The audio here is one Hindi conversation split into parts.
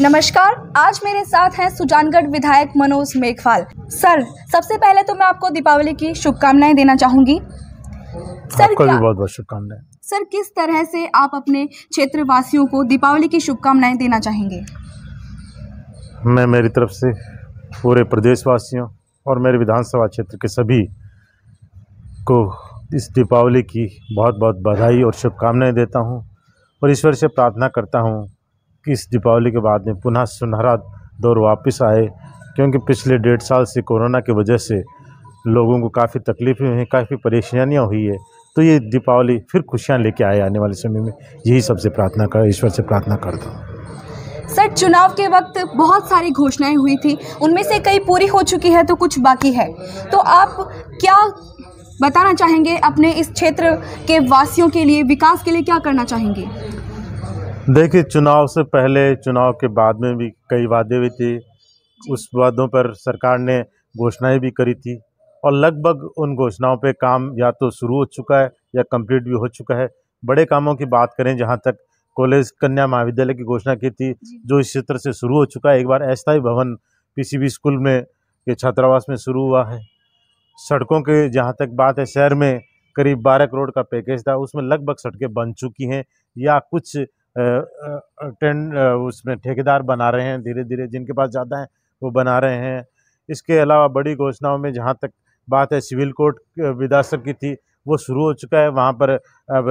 नमस्कार आज मेरे साथ हैं सुजानगढ़ विधायक मनोज मेघवाल। सर सबसे पहले तो मैं आपको दीपावली की शुभकामनाएँ देना चाहूँगी। सर आपको भी बहुत बहुत शुभकामनाएँ। सर किस तरह से आप अपने क्षेत्र वासियों को दीपावली की शुभकामनाएँ देना चाहेंगे? मैं मेरी तरफ़ से पूरे प्रदेशवासियों और मेरे विधानसभा क्षेत्र के सभी को इस दीपावली की बहुत बहुत बधाई और शुभकामनाएँ देता हूँ और ईश्वर से प्रार्थना करता हूँ कि इस दीपावली के बाद में पुनः सुनहरा दौर वापस आए, क्योंकि पिछले डेढ़ साल से कोरोना की वजह से लोगों को काफ़ी तकलीफें हुई, काफ़ी परेशानियाँ हुई है। तो ये दीपावली फिर खुशियाँ लेके आए आने वाले समय में। यही सबसे प्रार्थना कर, ईश्वर से प्रार्थना करता हूँ। सर, चुनाव के वक्त बहुत सारी घोषणाएँ हुई थी। उनमें से कई पूरी हो चुकी है तो कुछ बाकी है। तो आप क्या बताना चाहेंगे अपने इस क्षेत्र के वासियों के लिए, विकास के लिए क्या करना चाहेंगे? देखिए चुनाव से पहले चुनाव के बाद में भी कई वादे भी थे। उस वादों पर सरकार ने घोषणाएँ भी करी थी और लगभग उन घोषणाओं पे काम या तो शुरू हो चुका है या कंप्लीट भी हो चुका है। बड़े कामों की बात करें जहाँ तक कॉलेज कन्या महाविद्यालय की घोषणा की थी जो इस क्षेत्र से शुरू हो चुका है। एक बार अस्थायी भवन पीसीबी स्कूल में के छात्रावास में शुरू हुआ है। सड़कों के जहाँ तक बात है शहर में करीब बारह करोड़ का पैकेज था। उसमें लगभग सड़कें बन चुकी हैं या कुछ टेंड उसमें ठेकेदार बना रहे हैं धीरे धीरे जिनके पास ज़्यादा हैं वो बना रहे हैं। इसके अलावा बड़ी घोषणाओं में जहाँ तक बात है सिविल कोर्ट विदासर की थी वो शुरू हो चुका है। वहाँ पर अब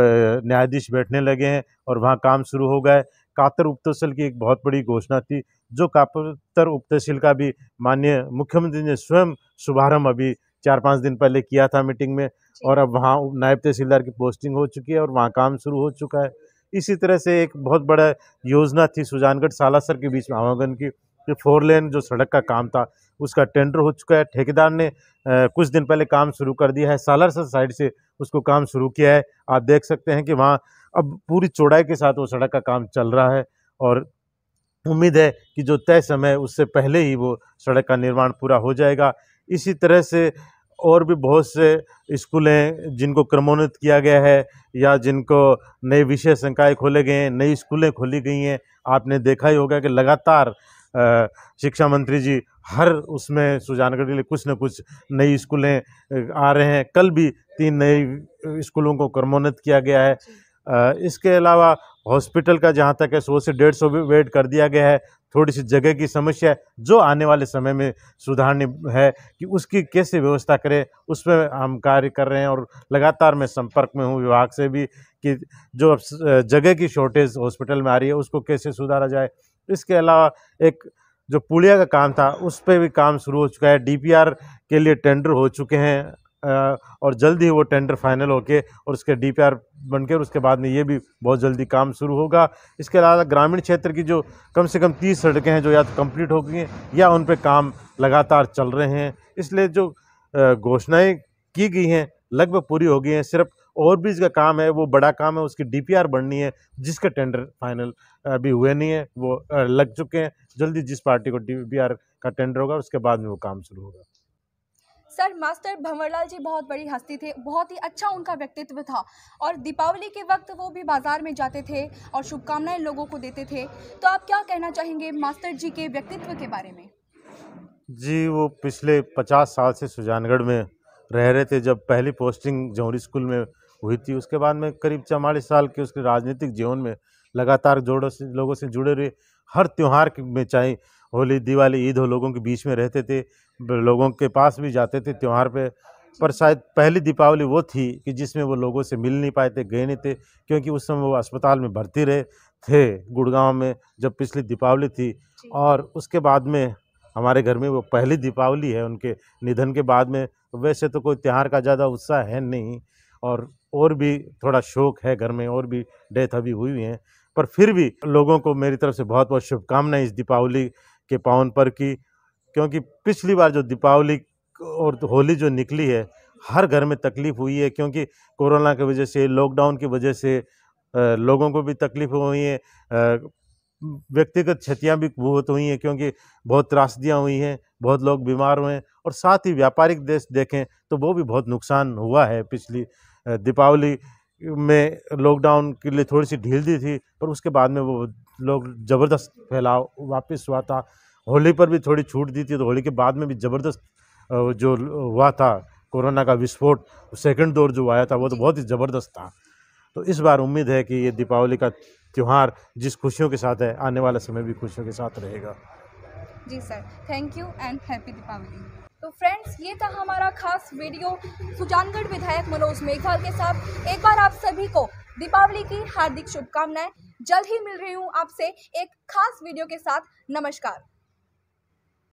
न्यायाधीश बैठने लगे हैं और वहाँ काम शुरू हो गया है। कातर उप की एक बहुत बड़ी घोषणा थी जो कातर उप तहसील का भी माननीय मुख्यमंत्री ने स्वयं शुभारंभ अभी चार पाँच दिन पहले किया था मीटिंग में और अब वहाँ नायब तहसीलदार की पोस्टिंग हो चुकी है और वहाँ काम शुरू हो चुका है। इसी तरह से एक बहुत बड़ा योजना थी सुजानगढ़ सालासर के बीच में आवागन की जो फोर लेन जो सड़क का काम था उसका टेंडर हो चुका है। ठेकेदार ने आ, कुछ दिन पहले काम शुरू कर दिया है। सालासर साइड से उसको काम शुरू किया है। आप देख सकते हैं कि वहाँ अब पूरी चौड़ाई के साथ वो सड़क का काम चल रहा है और उम्मीद है कि जो तय समय उससे पहले ही वो सड़क का निर्माण पूरा हो जाएगा। इसी तरह से और भी बहुत से स्कूल हैं जिनको क्रमोन्नत किया गया है या जिनको नए विषय संकाय खोले गए हैं, नई स्कूलें खोली गई हैं, आपने देखा ही होगा कि लगातार शिक्षा मंत्री जी हर उसमें सुजानगढ़ के लिए कुछ न कुछ नई स्कूलें आ रहे हैं। कल भी तीन नए स्कूलों को क्रमोन्नत किया गया है। इसके अलावा हॉस्पिटल का जहाँ तक है, सौ से डेढ़ सौ बेड कर दिया गया है। थोड़ी सी जगह की समस्या है, जो आने वाले समय में सुधारनी है कि उसकी कैसे व्यवस्था करें, उसमें हम कार्य कर रहे हैं और लगातार मैं संपर्क में हूँ विभाग से भी कि जो जगह की शॉर्टेज हॉस्पिटल में आ रही है, उसको कैसे सुधारा जाए। इसके अलावा एक जो पुलिया का काम था, उस पर भी काम शुरू हो चुका है। डीपीआर के लिए टेंडर हो चुके हैं। और जल्द वो टेंडर फाइनल होके और उसके डी डीपीआर बनकर उसके बाद में ये भी बहुत जल्दी काम शुरू होगा। इसके अलावा ग्रामीण क्षेत्र की जो कम से कम तीस सड़कें हैं जो या तो कंप्लीट हो गई हैं या उन पर काम लगातार चल रहे हैं। इसलिए जो घोषणाएँ की गई हैं, लगभग पूरी हो गई हैं, सिर्फ़ ओवरब्रिज का काम है, वो बड़ा काम है, उसकी डीपीआर बननी है, जिसके टेंडर फाइनल अभी हुए नहीं है, वो लग चुके हैं। जल्दी जिस पार्टी को डीपीआर का टेंडर होगा, उसके बाद में वो काम शुरू होगा। सर, मास्टर भंवरलाल जी बहुत बड़ी हस्ती थे, बहुत ही अच्छा उनका व्यक्तित्व था और दीपावली के वक्त वो भी बाज़ार में जाते थे और शुभकामनाएँ लोगों को देते थे। तो आप क्या कहना चाहेंगे मास्टर जी के व्यक्तित्व के बारे में? जी, वो पिछले पचास साल से सुजानगढ़ में रह रहे थे। जब पहली पोस्टिंग जौहरी स्कूल में हुई थी, उसके बाद में करीब चवालीस साल के उसके राजनीतिक जीवन में लगातार जोड़ों से, लोगों से जुड़े रहे। हर त्यौहार में चाहे होली दिवाली ईद हो लोगों के बीच में रहते थे लोगों के पास भी जाते थे त्यौहार पे। पर शायद पहली दीपावली वो थी कि जिसमें वो लोगों से मिल नहीं पाए थे गए नहीं थे क्योंकि उस समय वो अस्पताल में भर्ती रहे थे गुड़गांव में जब पिछली दीपावली थी। और उसके बाद में हमारे घर में वो पहली दीपावली है उनके निधन के बाद में वैसे तो कोई त्यौहार का ज़्यादा उत्साह है नहीं और और भी थोड़ा शौक है घर में और भी डेथ अभी हुई हुई हैं। पर फिर भी लोगों को मेरी तरफ़ से बहुत बहुत शुभकामनाएँ इस दीपावली के पावन पर की, क्योंकि पिछली बार जो दीपावली और होली जो निकली है, हर घर में तकलीफ़ हुई है, क्योंकि कोरोना की वजह से लॉकडाउन की वजह से लोगों को भी तकलीफ़ हुई है व्यक्तिगत क्षतियाँ भी बहुत हुई हैं, क्योंकि बहुत त्रासदियाँ हुई हैं, बहुत लोग बीमार हुए हैं, और साथ ही व्यापारिक देश देखें तो वो भी बहुत नुकसान हुआ है पिछली दीपावली में लॉकडाउन के लिए थोड़ी सी ढील दी थी, पर उसके बाद में वो लोग ज़बरदस्त फैलाव वापस हुआ था। होली पर भी थोड़ी छूट दी थी तो होली के बाद में भी ज़बरदस्त जो हुआ था कोरोना का विस्फोट सेकंड दौर जो आया था, वो तो बहुत ही ज़बरदस्त था। तो इस बार उम्मीद है कि ये दीपावली का त्यौहार जिस खुशियों के साथ है, आने वाला समय भी खुशियों के साथ रहेगा। जी sir thank you and happy Deepawali. तो फ्रेंड्स ये था हमारा खास वीडियो सुजानगढ़ विधायक मनोज मेघवाल के साथ। एक बार आप सभी को दीपावली की हार्दिक शुभकामनाएँ। जल्द ही मिल रही हूँ आपसे एक खास वीडियो के साथ। नमस्कार।